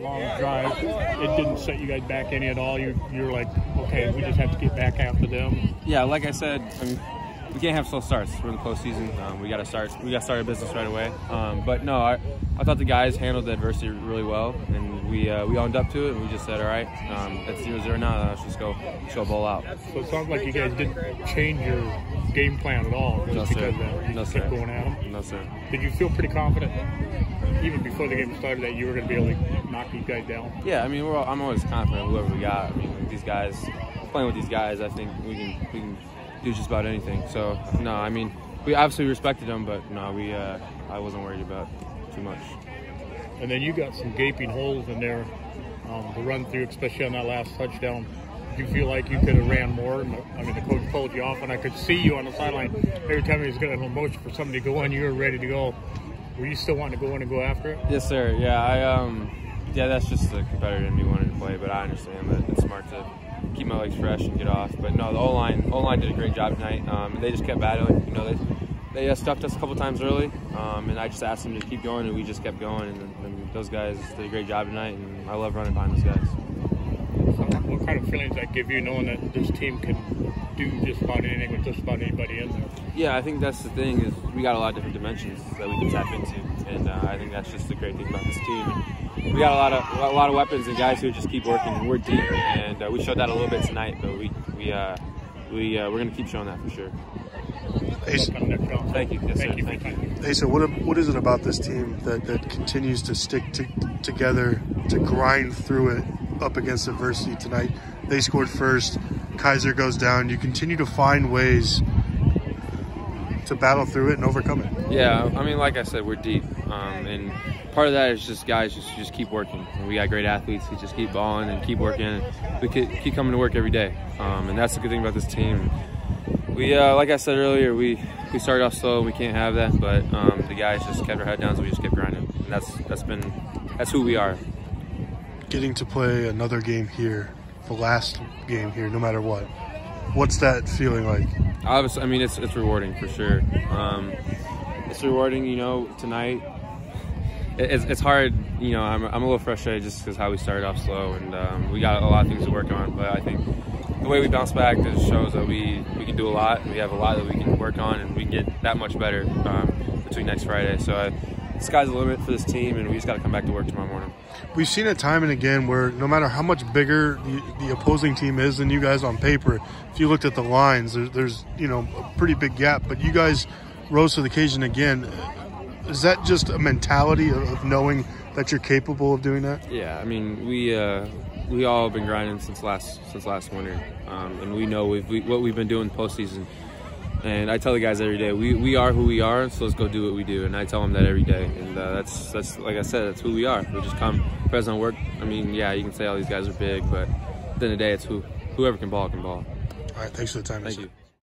long drive, it didn't set you guys back any at all. You you're like, okay, we just have to get back after them. Yeah, like I said, I mean, we can't have slow starts. We're in the postseason. Um, we got to start. We got to start our business right away. Um, but no, I, I thought the guys handled the adversity really well, and we uh, we owned up to it. and We just said, all right, um, it's zero zero now. Let's just go, let's go bowl out. So it sounds like you guys didn't change your game plan at all, No, because sir. that. No, kept going at them. No sir. Did you feel pretty confident, even before the game started, that you were going to be able to knock these guys down? Yeah, I mean, we're all, I'm always confident whoever we got. I mean, these guys, playing with these guys, I think we can we can do just about anything. So no, I mean, we obviously respected them, but no, we uh, I wasn't worried about too much. And then you got some gaping holes in there um, to run through, especially on that last touchdown. Do you feel like you could have ran more? I mean, the coach told you off, and I could see you on the sideline every time he was going to getting a motion for somebody to go in. You were ready to go. Were you still wanting to go in and go after it? Yes, sir. Yeah, I um, yeah, that's just the competitor in me wanting to play, but I understand that it's smart to keep my legs fresh and get off. But no, the O line, O line did a great job tonight. Um, they just kept battling. You know, they they uh, stuffed us a couple times early, um, and I just asked them to keep going, and we just kept going. And, and those guys did a great job tonight, and I love running behind those guys. So what kind of feelings that give you, knowing that this team can do just about anything with just about anybody in there? Yeah, I think that's the thing is we got a lot of different dimensions that we can tap into, and uh, I think that's just the great thing about this team. And we got a lot of a lot of weapons and guys who just keep working. And we're deep, and uh, we showed that a little bit tonight, but we we uh, we uh, we're gonna keep showing that for sure. Hey, Look on the next round. Thank you. Yes, Thank sir. you for Thank your you. time. hey, so what what is it about this team that, that continues to stick to, together to grind through it up against adversity tonight? They scored first. Kaiser goes down. You continue to find ways to battle through it and overcome it. Yeah, I mean, like I said, we're deep, um, and part of that is just guys just just keep working. We got great athletes who just keep balling and keep working. We keep coming to work every day, um, and that's the good thing about this team. We, uh, like I said earlier, we we started off slow. We can't have that, but um, the guys just kept our head down, so we just kept grinding, and that's that's been that's who we are. Getting to play another game here, the last game here, no matter what. What's that feeling like? Obviously, I mean, it's it's rewarding for sure. Um, it's rewarding, you know. Tonight, it's, it's hard. You know, I'm, I'm a little frustrated just because how we started off slow, and um, we got a lot of things to work on. But I think the way we bounce back just shows that we we can do a lot. We have a lot that we can work on, and we can get that much better um, between next Friday. So I, sky's the limit for this team, and we just got to come back to work tomorrow morning. We've seen it time and again where no matter how much bigger the, the opposing team is than you guys on paper, if you looked at the lines, there, there's you know a pretty big gap. But you guys rose to the occasion again. Is that just a mentality of, of knowing that you're capable of doing that? Yeah, I mean, we uh, we all have been grinding since last since last winter, um, and we know we've, we, what we've been doing postseason. And I tell the guys every day, we, we are who we are, so let's go do what we do. And I tell them that every day, and uh, that's that's like I said, that's who we are. We just come present on work. I mean, yeah, you can say all these guys are big, but at the end of the day, it's who whoever can ball can ball. All right, thanks for the time. Thank you.